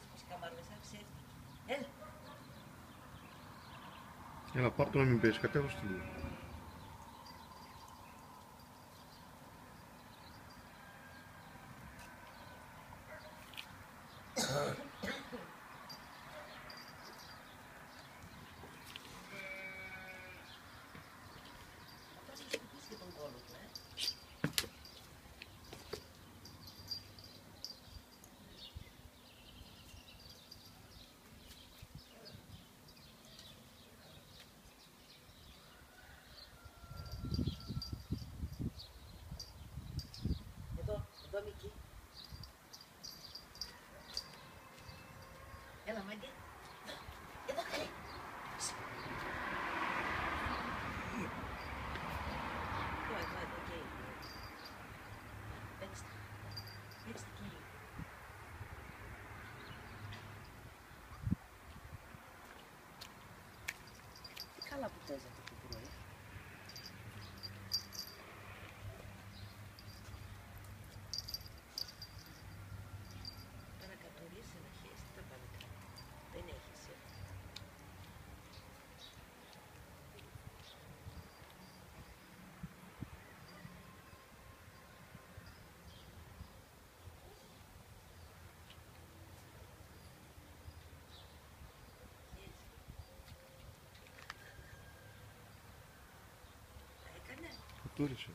δεις πως η καμάρα μέσα άρχισε. Έλα. Έλα, πάρ' το να μην πέσει, κατέβασε το λίγο. Έλα Μάγκη. Εδώ καλέ. Εδώ, εδώ, εδώ Кто решил?